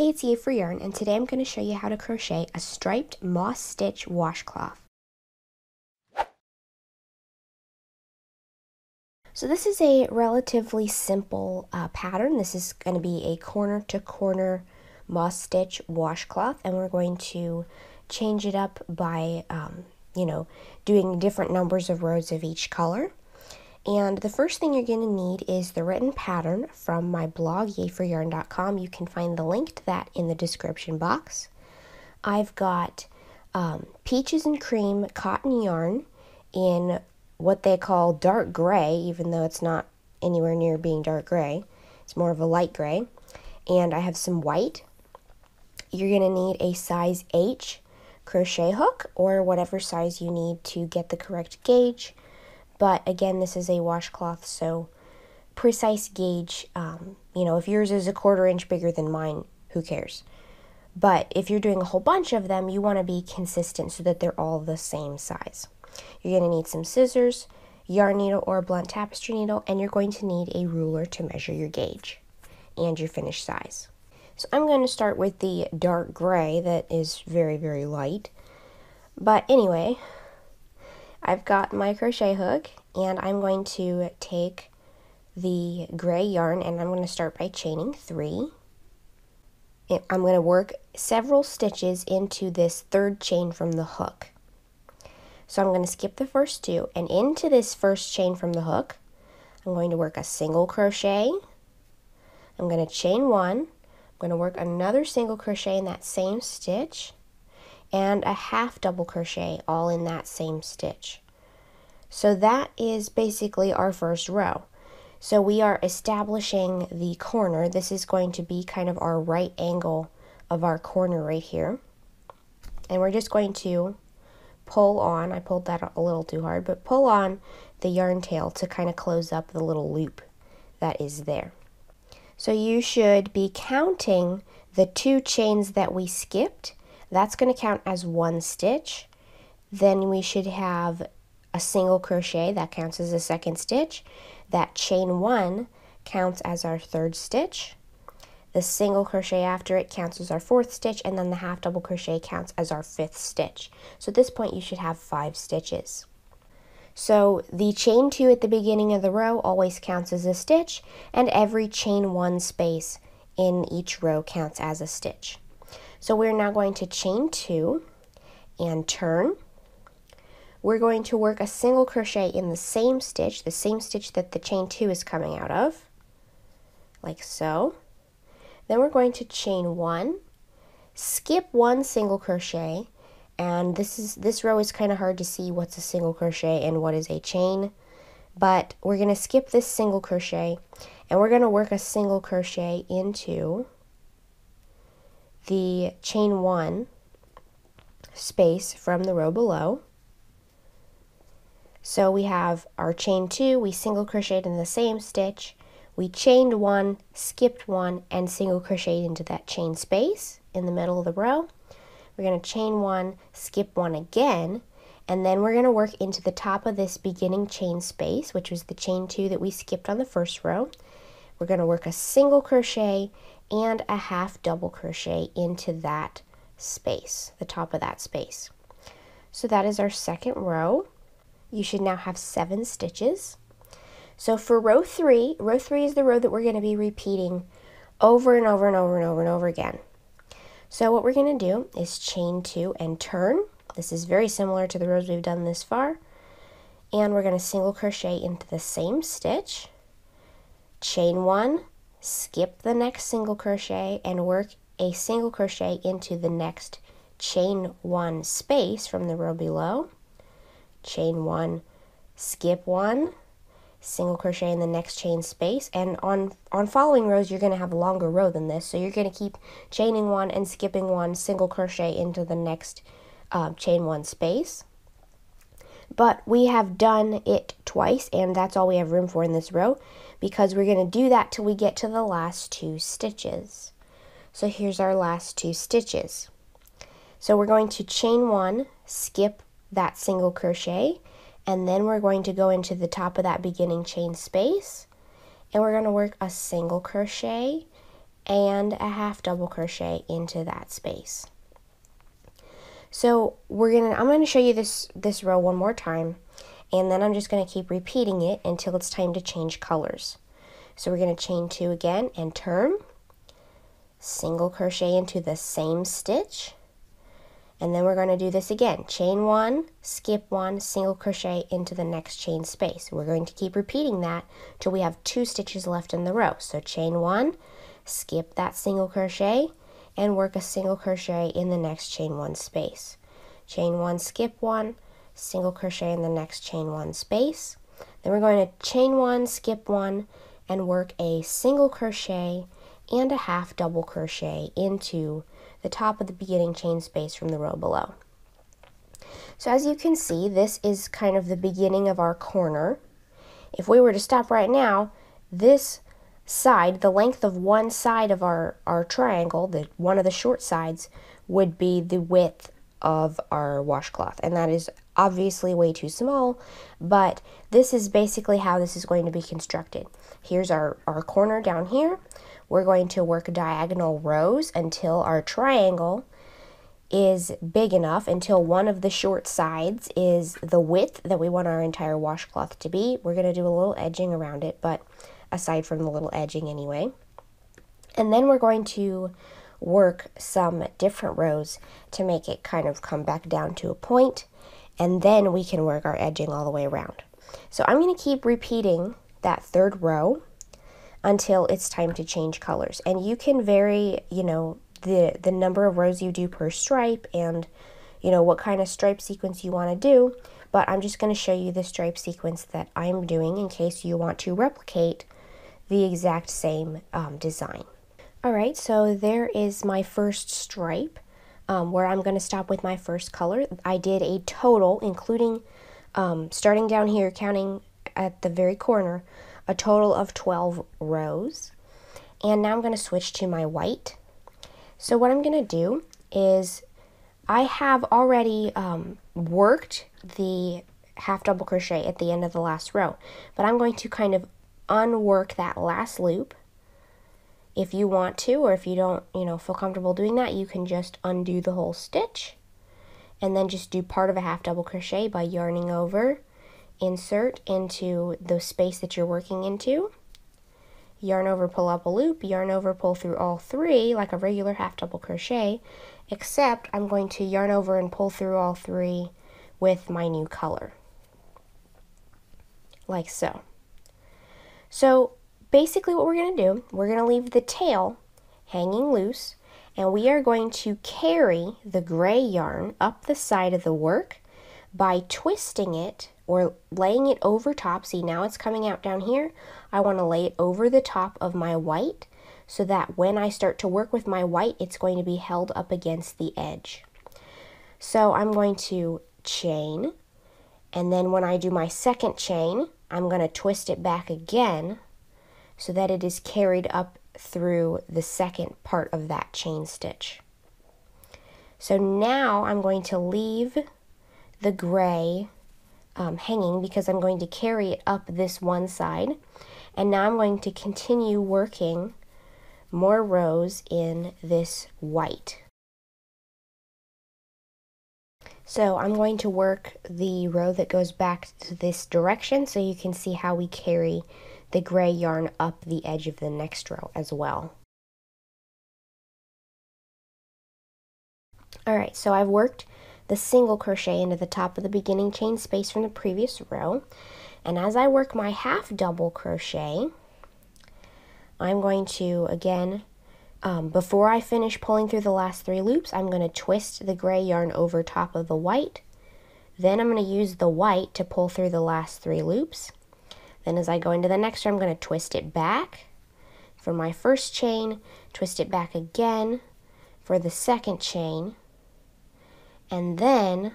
Hey, it's Yay For Yarn, and today I'm going to show you how to crochet a striped moss stitch washcloth. So this is a relatively simple uh, pattern. This is going to be a corner to corner moss stitch washcloth, and we're going to change it up by, um, you know, doing different numbers of rows of each color. And the first thing you're going to need is the written pattern from my blog, yayforyarn.com. You can find the link to that in the description box. I've got um, Peaches & Creme cotton yarn in what they call dark gray, even though it's not anywhere near being dark gray. It's more of a light gray. And I have some white. You're going to need a size H crochet hook or whatever size you need to get the correct gauge. But again, this is a washcloth, so precise gauge. Um, you know, if yours is a quarter inch bigger than mine, who cares? But if you're doing a whole bunch of them, you want to be consistent so that they're all the same size. You're going to need some scissors, yarn needle or blunt tapestry needle, and you're going to need a ruler to measure your gauge and your finished size. So I'm going to start with the dark gray that is very, very light. But anyway, I've got my crochet hook and I'm going to take the gray yarn and I'm going to start by chaining three. I'm going to work several stitches into this third chain from the hook. So I'm going to skip the first two and into this first chain from the hook, I'm going to work a single crochet. I'm going to chain one. I'm going to work another single crochet in that same stitch and a half double crochet all in that same stitch. So that is basically our first row. So we are establishing the corner. This is going to be kind of our right angle of our corner right here. And we're just going to pull on, I pulled that a little too hard, but pull on the yarn tail to kind of close up the little loop that is there. So you should be counting the two chains that we skipped that's going to count as one stitch. Then we should have a single crochet, that counts as a second stitch. That chain one counts as our third stitch. The single crochet after it counts as our fourth stitch, and then the half double crochet counts as our fifth stitch. So at this point you should have five stitches. So the chain two at the beginning of the row always counts as a stitch, and every chain one space in each row counts as a stitch. So we're now going to chain two and turn. We're going to work a single crochet in the same stitch, the same stitch that the chain two is coming out of, like so. Then we're going to chain one, skip one single crochet, and this is this row is kind of hard to see what's a single crochet and what is a chain, but we're going to skip this single crochet and we're going to work a single crochet into the chain one space from the row below. So we have our chain two, we single crocheted in the same stitch, we chained one, skipped one, and single crocheted into that chain space in the middle of the row. We're going to chain one, skip one again, and then we're going to work into the top of this beginning chain space, which was the chain two that we skipped on the first row. We're going to work a single crochet and a half double crochet into that space, the top of that space. So that is our second row. You should now have seven stitches. So for row three, row three is the row that we're going to be repeating over and over and over and over and over again. So what we're going to do is chain two and turn. This is very similar to the rows we've done this far. And we're going to single crochet into the same stitch, chain one, skip the next single crochet and work a single crochet into the next chain one space from the row below. Chain one skip one single crochet in the next chain space. And on on following rows you're going to have a longer row than this. So you're going to keep chaining one and skipping one single crochet into the next uh, chain one space but we have done it twice and that's all we have room for in this row because we're going to do that till we get to the last two stitches. So here's our last two stitches. So we're going to chain one, skip that single crochet, and then we're going to go into the top of that beginning chain space, and we're going to work a single crochet and a half double crochet into that space. So we're gonna, I'm gonna show you this, this row one more time and then I'm just gonna keep repeating it until it's time to change colors. So we're gonna chain two again and turn, single crochet into the same stitch, and then we're going to do this again. Chain one, skip one, single crochet into the next chain space. We're going to keep repeating that till we have two stitches left in the row. So chain one, skip that single crochet, and work a single crochet in the next chain one space. Chain one, skip one, single crochet in the next chain one space. Then we're going to chain one, skip one, and work a single crochet and a half double crochet into the top of the beginning chain space from the row below. So as you can see, this is kind of the beginning of our corner. If we were to stop right now, this side, the length of one side of our, our triangle, the one of the short sides, would be the width of our washcloth. And that is obviously way too small, but this is basically how this is going to be constructed. Here's our, our corner down here. We're going to work diagonal rows until our triangle is big enough until one of the short sides is the width that we want our entire washcloth to be. We're going to do a little edging around it, but aside from the little edging anyway. And then we're going to work some different rows to make it kind of come back down to a point, and then we can work our edging all the way around. So I'm going to keep repeating that third row until it's time to change colors. And you can vary, you know, the, the number of rows you do per stripe and, you know, what kind of stripe sequence you want to do. But I'm just going to show you the stripe sequence that I'm doing in case you want to replicate the exact same um, design. Alright, so there is my first stripe um, where I'm going to stop with my first color. I did a total, including um, starting down here, counting at the very corner, a total of 12 rows. And now I'm going to switch to my white. So what I'm going to do is I have already um, worked the half double crochet at the end of the last row, but I'm going to kind of unwork that last loop if you want to, or if you don't, you know, feel comfortable doing that, you can just undo the whole stitch and then just do part of a half double crochet by yarning over, insert into the space that you're working into, yarn over, pull up a loop, yarn over, pull through all three like a regular half double crochet, except I'm going to yarn over and pull through all three with my new color, like so. So basically what we're going to do, we're going to leave the tail hanging loose and we are going to carry the gray yarn up the side of the work by twisting it or laying it over top. See, now it's coming out down here. I want to lay it over the top of my white so that when I start to work with my white, it's going to be held up against the edge. So I'm going to chain, and then when I do my second chain, I'm going to twist it back again so that it is carried up through the second part of that chain stitch. So now I'm going to leave the gray um, hanging because I'm going to carry it up this one side. And now I'm going to continue working more rows in this white. So I'm going to work the row that goes back to this direction so you can see how we carry the gray yarn up the edge of the next row as well. Alright, so I've worked the single crochet into the top of the beginning chain space from the previous row. And as I work my half double crochet, I'm going to, again, um, before I finish pulling through the last three loops, I'm going to twist the gray yarn over top of the white. Then I'm going to use the white to pull through the last three loops. Then as I go into the next row, I'm going to twist it back for my first chain, twist it back again for the second chain, and then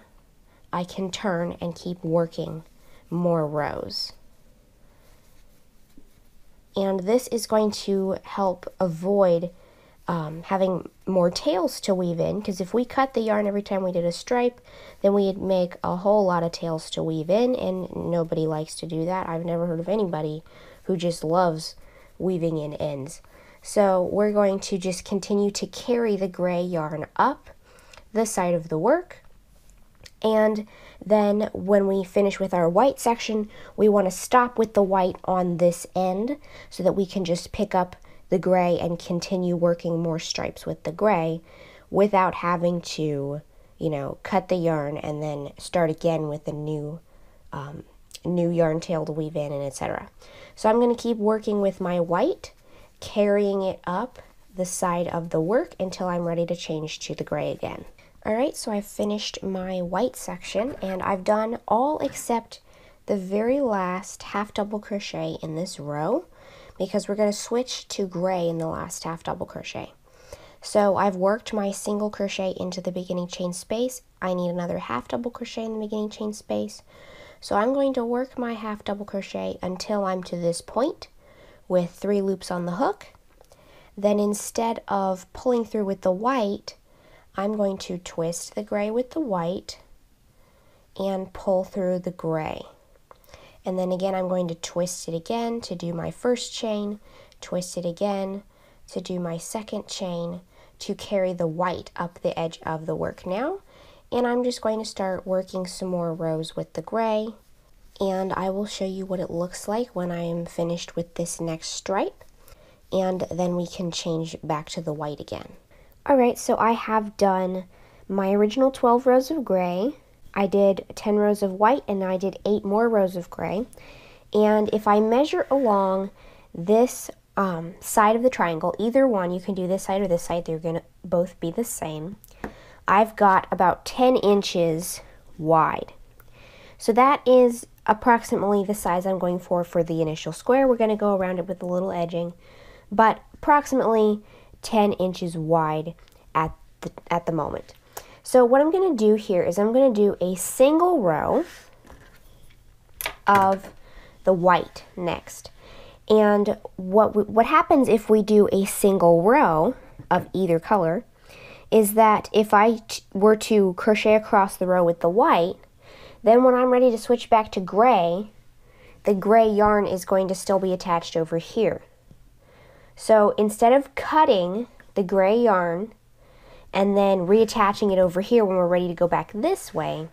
I can turn and keep working more rows. And this is going to help avoid um, having more tails to weave in because if we cut the yarn every time we did a stripe then we'd make a whole lot of tails to weave in and nobody likes to do that I've never heard of anybody who just loves weaving in ends So we're going to just continue to carry the gray yarn up the side of the work. And then when we finish with our white section, we want to stop with the white on this end so that we can just pick up the gray and continue working more stripes with the gray without having to, you know, cut the yarn and then start again with a new um, new yarn tail to weave in and etc. So I'm going to keep working with my white, carrying it up the side of the work until I'm ready to change to the gray again. Alright, so I've finished my white section and I've done all except the very last half double crochet in this row because we're going to switch to gray in the last half double crochet. So I've worked my single crochet into the beginning chain space. I need another half double crochet in the beginning chain space. So I'm going to work my half double crochet until I'm to this point with three loops on the hook. Then instead of pulling through with the white, I'm going to twist the gray with the white and pull through the gray. And then again, I'm going to twist it again to do my first chain, twist it again to do my second chain to carry the white up the edge of the work now. And I'm just going to start working some more rows with the gray. And I will show you what it looks like when I am finished with this next stripe. And then we can change back to the white again. Alright, so I have done my original 12 rows of gray, I did 10 rows of white and I did 8 more rows of gray. And if I measure along this um, side of the triangle, either one, you can do this side or this side, they're going to both be the same. I've got about 10 inches wide. So that is approximately the size I'm going for for the initial square. We're going to go around it with a little edging, but approximately 10 inches wide at the, at the moment. So what I'm going to do here is I'm going to do a single row of the white next. And what, we, what happens if we do a single row of either color is that if I were to crochet across the row with the white, then when I'm ready to switch back to gray, the gray yarn is going to still be attached over here. So instead of cutting the gray yarn and then reattaching it over here when we're ready to go back this way,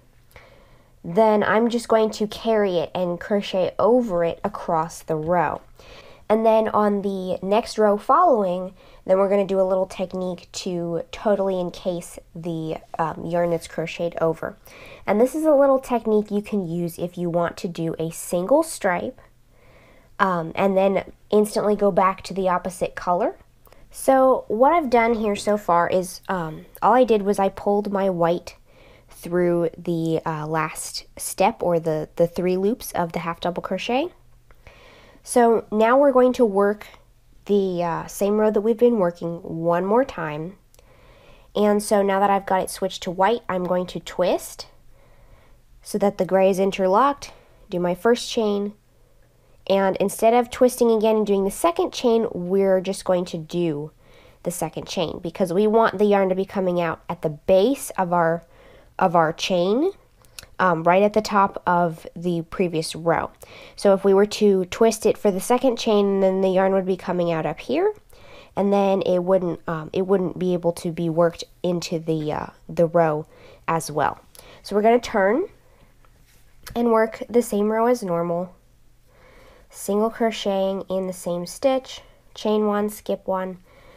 then I'm just going to carry it and crochet over it across the row. And then on the next row following, then we're going to do a little technique to totally encase the um, yarn that's crocheted over. And this is a little technique you can use if you want to do a single stripe um, and then instantly go back to the opposite color. So what I've done here so far is um, all I did was I pulled my white through the uh, last step or the, the three loops of the half double crochet. So now we're going to work the uh, same row that we've been working one more time. And so now that I've got it switched to white, I'm going to twist so that the gray is interlocked, do my first chain, and instead of twisting again and doing the second chain, we're just going to do the second chain because we want the yarn to be coming out at the base of our of our chain um, right at the top of the previous row. So if we were to twist it for the second chain, then the yarn would be coming out up here, and then it wouldn't um, it wouldn't be able to be worked into the uh, the row as well. So we're going to turn and work the same row as normal single crocheting in the same stitch, chain one, skip one,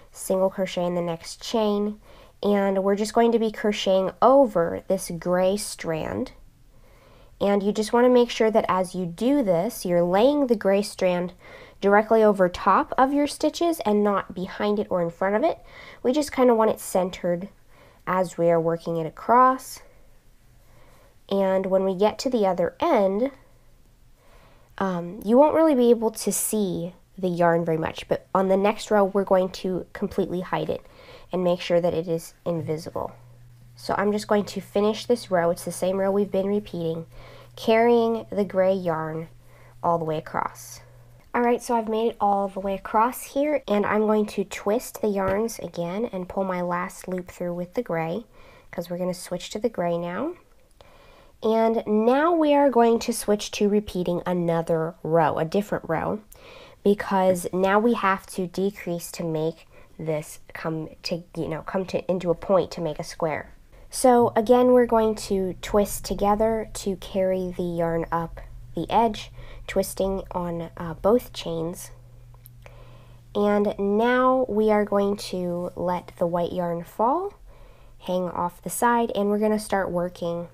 single crochet in the next chain, and we're just going to be crocheting over this gray strand. And you just want to make sure that as you do this, you're laying the gray strand directly over top of your stitches and not behind it or in front of it. We just kind of want it centered as we are working it across. And when we get to the other end, um, you won't really be able to see the yarn very much, but on the next row, we're going to completely hide it and make sure that it is invisible. So I'm just going to finish this row. It's the same row we've been repeating, carrying the gray yarn all the way across. Alright, so I've made it all the way across here, and I'm going to twist the yarns again and pull my last loop through with the gray, because we're going to switch to the gray now. And now we are going to switch to repeating another row, a different row, because now we have to decrease to make this come to, you know, come to into a point to make a square. So again, we're going to twist together to carry the yarn up the edge, twisting on uh, both chains. And now we are going to let the white yarn fall, hang off the side, and we're going to start working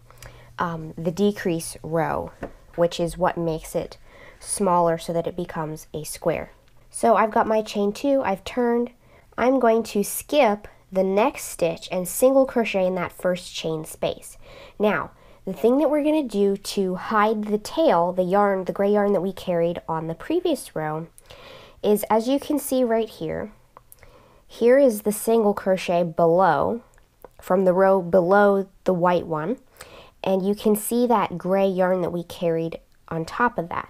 um, the decrease row, which is what makes it smaller so that it becomes a square. So I've got my chain two, I've turned. I'm going to skip the next stitch and single crochet in that first chain space. Now, the thing that we're going to do to hide the tail, the yarn, the gray yarn that we carried on the previous row, is as you can see right here, here is the single crochet below, from the row below the white one, and you can see that gray yarn that we carried on top of that.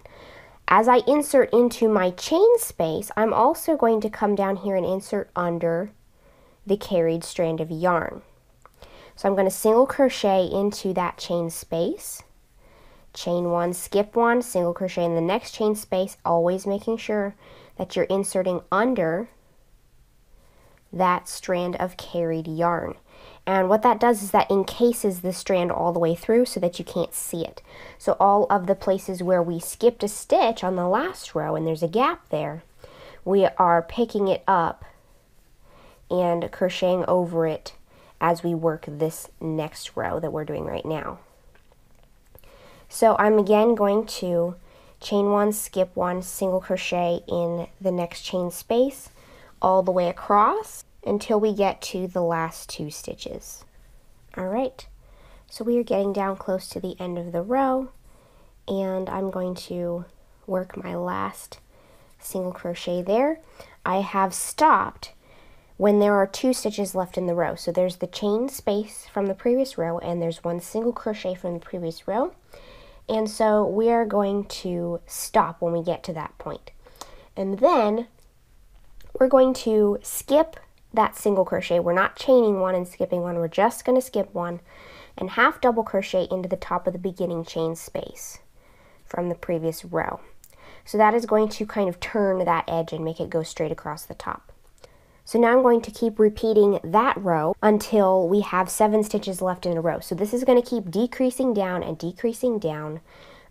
As I insert into my chain space, I'm also going to come down here and insert under the carried strand of yarn. So I'm going to single crochet into that chain space, chain one, skip one, single crochet in the next chain space, always making sure that you're inserting under that strand of carried yarn. And what that does is that encases the strand all the way through so that you can't see it. So all of the places where we skipped a stitch on the last row and there's a gap there, we are picking it up and crocheting over it as we work this next row that we're doing right now. So I'm again going to chain one, skip one, single crochet in the next chain space all the way across until we get to the last two stitches. All right, so we are getting down close to the end of the row and I'm going to work my last single crochet there. I have stopped when there are two stitches left in the row. So there's the chain space from the previous row and there's one single crochet from the previous row. And so we are going to stop when we get to that point. And then we're going to skip that single crochet. We're not chaining one and skipping one. We're just going to skip one and half double crochet into the top of the beginning chain space from the previous row. So that is going to kind of turn that edge and make it go straight across the top. So now I'm going to keep repeating that row until we have seven stitches left in a row. So this is going to keep decreasing down and decreasing down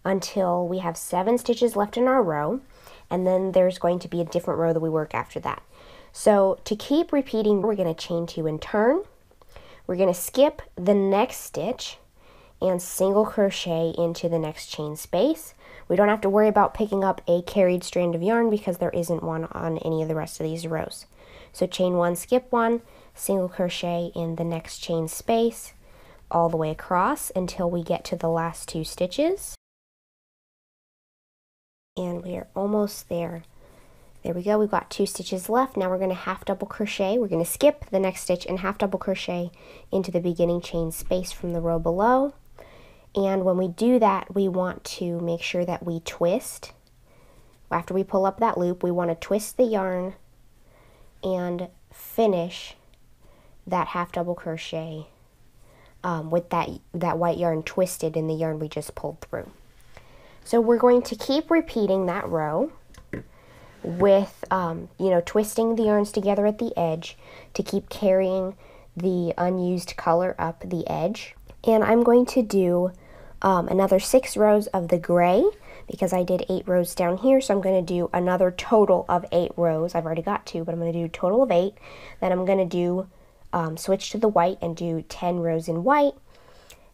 until we have seven stitches left in our row. And then there's going to be a different row that we work after that. So to keep repeating, we're going to chain two and turn. We're going to skip the next stitch and single crochet into the next chain space. We don't have to worry about picking up a carried strand of yarn because there isn't one on any of the rest of these rows. So chain one, skip one, single crochet in the next chain space all the way across until we get to the last two stitches. And we are almost there. There we go, we've got two stitches left. Now we're going to half double crochet. We're going to skip the next stitch and half double crochet into the beginning chain space from the row below. And when we do that, we want to make sure that we twist. After we pull up that loop, we want to twist the yarn and finish that half double crochet um, with that, that white yarn twisted in the yarn we just pulled through. So we're going to keep repeating that row with, um, you know, twisting the yarns together at the edge to keep carrying the unused color up the edge. And I'm going to do um, another six rows of the gray because I did eight rows down here. So I'm going to do another total of eight rows. I've already got two, but I'm going to do total of eight. Then I'm going to do um, switch to the white and do 10 rows in white.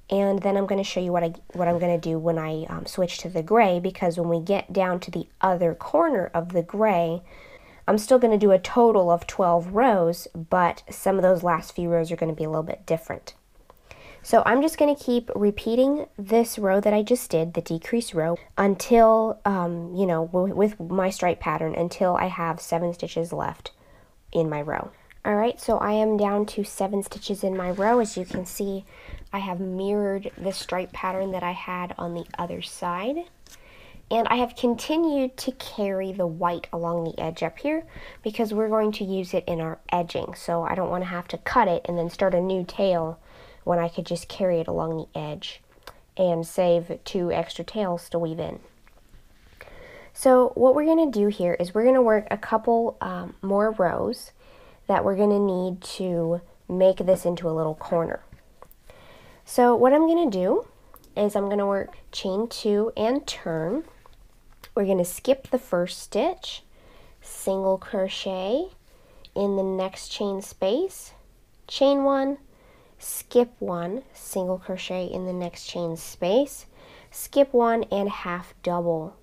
And then I'm going to show you what, I, what I'm going to do when I um, switch to the gray because when we get down to the other corner of the gray, I'm still going to do a total of 12 rows, but some of those last few rows are going to be a little bit different. So I'm just going to keep repeating this row that I just did, the decrease row, until, um, you know, with my stripe pattern, until I have seven stitches left in my row. Alright, so I am down to seven stitches in my row. As you can see, I have mirrored the stripe pattern that I had on the other side. And I have continued to carry the white along the edge up here because we're going to use it in our edging. So I don't want to have to cut it and then start a new tail when I could just carry it along the edge and save two extra tails to weave in. So what we're going to do here is we're going to work a couple um, more rows that we're going to need to make this into a little corner. So what I'm going to do is I'm going to work chain two and turn. We're going to skip the first stitch, single crochet in the next chain space, chain one, skip one, single crochet in the next chain space, skip one and half double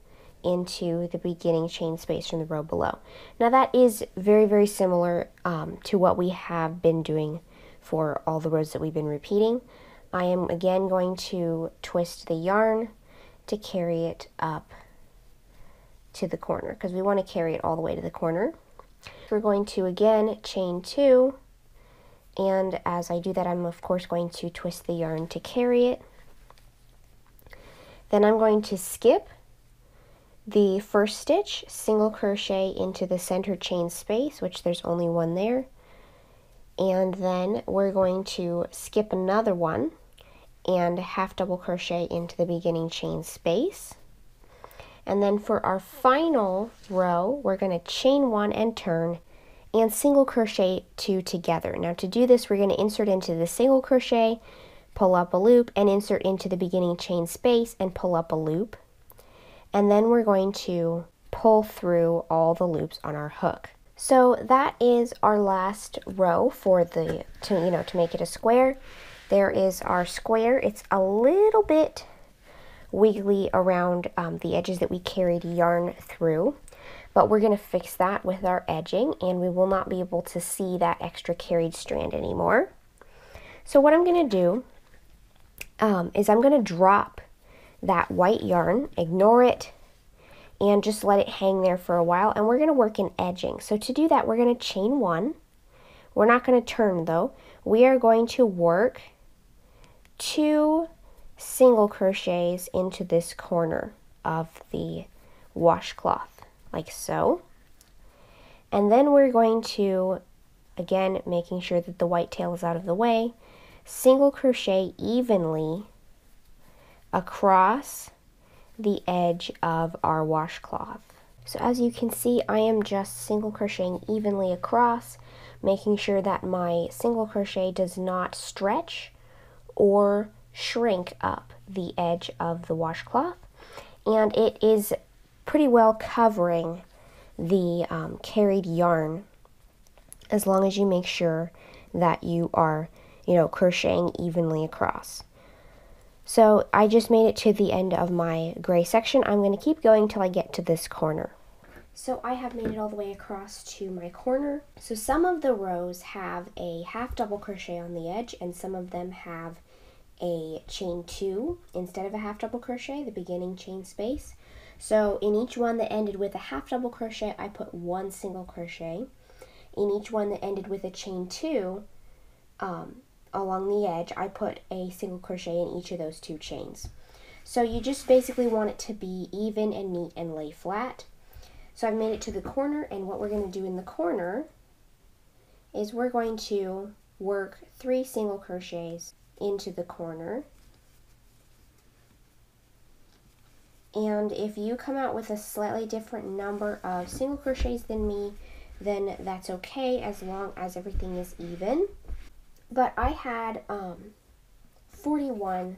into the beginning chain space from the row below. Now that is very, very similar um, to what we have been doing for all the rows that we've been repeating. I am again going to twist the yarn to carry it up to the corner because we want to carry it all the way to the corner. We're going to again chain two and as I do that I'm of course going to twist the yarn to carry it. Then I'm going to skip the first stitch, single crochet into the center chain space, which there's only one there. And then we're going to skip another one and half double crochet into the beginning chain space. And then for our final row, we're going to chain one and turn and single crochet two together. Now to do this, we're going to insert into the single crochet, pull up a loop, and insert into the beginning chain space and pull up a loop and then we're going to pull through all the loops on our hook. So that is our last row for the, to, you know, to make it a square. There is our square. It's a little bit wiggly around um, the edges that we carried yarn through, but we're going to fix that with our edging and we will not be able to see that extra carried strand anymore. So what I'm going to do um, is I'm going to drop that white yarn, ignore it, and just let it hang there for a while. And we're going to work in edging. So to do that, we're going to chain one. We're not going to turn though. We are going to work two single crochets into this corner of the washcloth, like so. And then we're going to, again, making sure that the white tail is out of the way, single crochet evenly across the edge of our washcloth. So as you can see, I am just single crocheting evenly across, making sure that my single crochet does not stretch or shrink up the edge of the washcloth. And it is pretty well covering the um, carried yarn as long as you make sure that you are, you know, crocheting evenly across. So I just made it to the end of my gray section. I'm going to keep going till I get to this corner. So I have made it all the way across to my corner. So some of the rows have a half double crochet on the edge and some of them have a chain two instead of a half double crochet, the beginning chain space. So in each one that ended with a half double crochet, I put one single crochet. In each one that ended with a chain two, um, along the edge, I put a single crochet in each of those two chains. So you just basically want it to be even and neat and lay flat. So I've made it to the corner and what we're going to do in the corner is we're going to work three single crochets into the corner. And if you come out with a slightly different number of single crochets than me, then that's okay as long as everything is even. But I had um, 41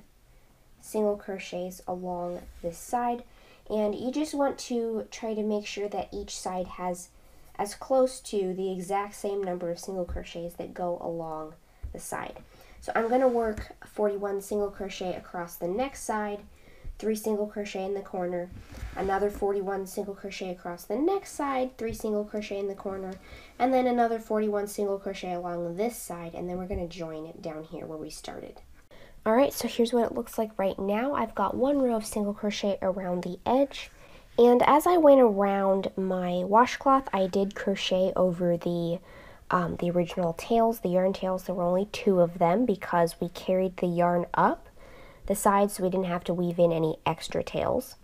single crochets along this side and you just want to try to make sure that each side has as close to the exact same number of single crochets that go along the side. So I'm going to work 41 single crochet across the next side 3 single crochet in the corner, another 41 single crochet across the next side, 3 single crochet in the corner, and then another 41 single crochet along this side, and then we're going to join it down here where we started. Alright, so here's what it looks like right now. I've got one row of single crochet around the edge, and as I went around my washcloth, I did crochet over the um, the original tails, the yarn tails. There were only two of them because we carried the yarn up the sides so we didn't have to weave in any extra tails.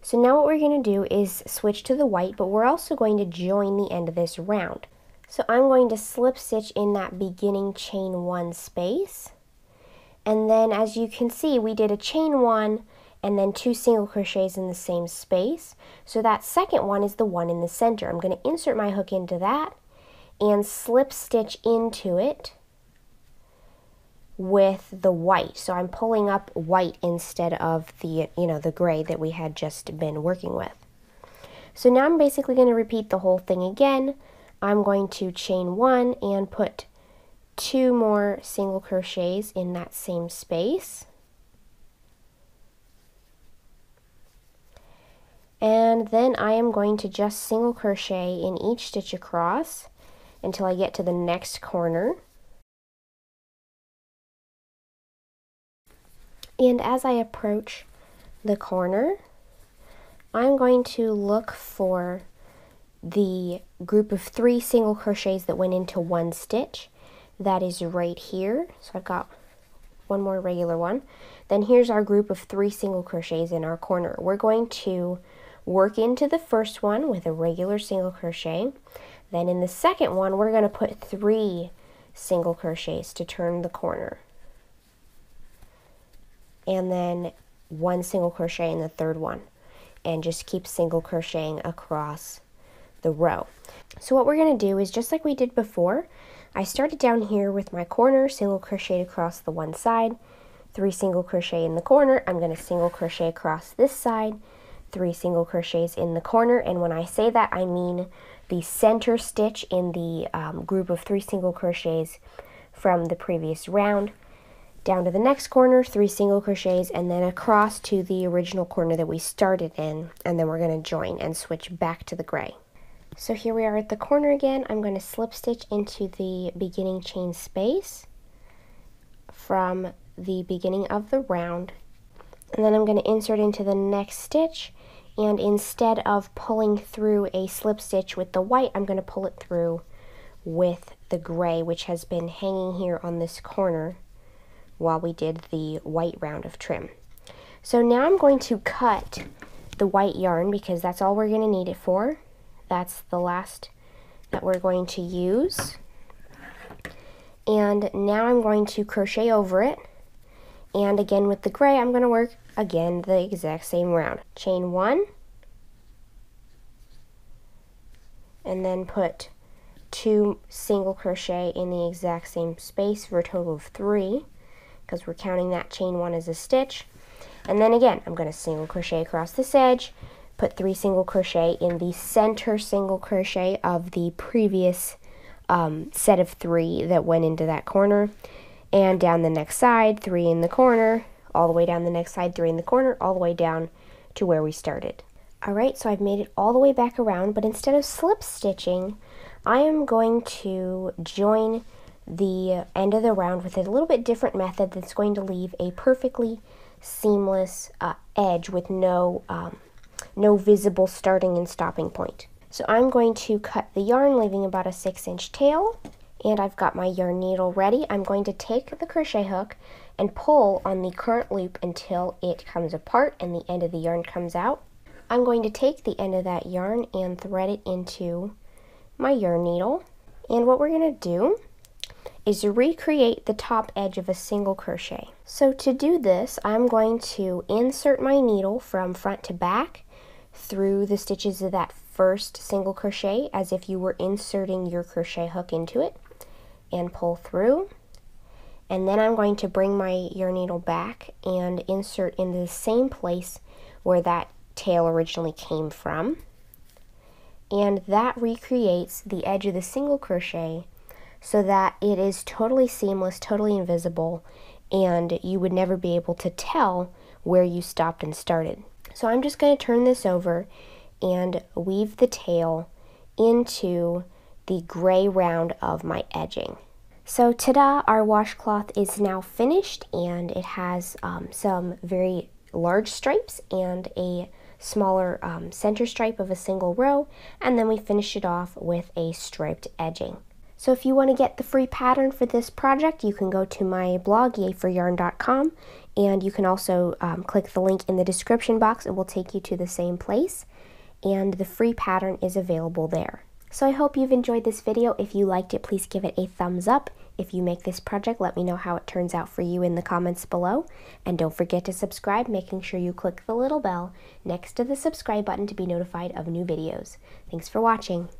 So now what we're going to do is switch to the white, but we're also going to join the end of this round. So I'm going to slip stitch in that beginning chain one space. And then as you can see, we did a chain one and then two single crochets in the same space. So that second one is the one in the center. I'm going to insert my hook into that and slip stitch into it with the white. So I'm pulling up white instead of the, you know, the gray that we had just been working with. So now I'm basically going to repeat the whole thing again. I'm going to chain one and put two more single crochets in that same space. And then I am going to just single crochet in each stitch across until I get to the next corner. And as I approach the corner, I'm going to look for the group of three single crochets that went into one stitch. That is right here. So I've got one more regular one. Then here's our group of three single crochets in our corner. We're going to work into the first one with a regular single crochet. Then in the second one, we're going to put three single crochets to turn the corner. And then one single crochet in the third one. And just keep single crocheting across the row. So what we're going to do is just like we did before, I started down here with my corner, single crochet across the one side, three single crochet in the corner. I'm going to single crochet across this side, three single crochets in the corner and when I say that I mean the center stitch in the um, group of three single crochets from the previous round down to the next corner three single crochets and then across to the original corner that we started in and then we're going to join and switch back to the gray. So here we are at the corner again. I'm going to slip stitch into the beginning chain space from the beginning of the round. And then I'm going to insert into the next stitch and instead of pulling through a slip stitch with the white, I'm going to pull it through with the gray, which has been hanging here on this corner while we did the white round of trim. So now I'm going to cut the white yarn because that's all we're going to need it for. That's the last that we're going to use. And now I'm going to crochet over it. And again with the gray, I'm going to work again the exact same round. Chain one, and then put two single crochet in the exact same space for a total of three because we're counting that chain one as a stitch. And then again, I'm going to single crochet across this edge, put three single crochet in the center single crochet of the previous um, set of three that went into that corner, and down the next side, three in the corner, all the way down the next side, three in the corner, all the way down to where we started. Alright, so I've made it all the way back around, but instead of slip stitching, I am going to join the end of the round with a little bit different method that's going to leave a perfectly seamless uh, edge with no, um, no visible starting and stopping point. So I'm going to cut the yarn, leaving about a six inch tail, and I've got my yarn needle ready. I'm going to take the crochet hook and pull on the current loop until it comes apart and the end of the yarn comes out. I'm going to take the end of that yarn and thread it into my yarn needle. And what we're going to do is to recreate the top edge of a single crochet. So to do this, I'm going to insert my needle from front to back through the stitches of that first single crochet as if you were inserting your crochet hook into it and pull through and then I'm going to bring my yarn needle back and insert in the same place where that tail originally came from and that recreates the edge of the single crochet so that it is totally seamless, totally invisible, and you would never be able to tell where you stopped and started. So I'm just going to turn this over and weave the tail into the gray round of my edging. So ta-da, our washcloth is now finished and it has um, some very large stripes and a smaller um, center stripe of a single row and then we finish it off with a striped edging. So if you want to get the free pattern for this project, you can go to my blog, yayforyarn.com, and you can also um, click the link in the description box. It will take you to the same place, and the free pattern is available there. So I hope you've enjoyed this video. If you liked it, please give it a thumbs up. If you make this project, let me know how it turns out for you in the comments below. And don't forget to subscribe, making sure you click the little bell next to the subscribe button to be notified of new videos. Thanks for watching.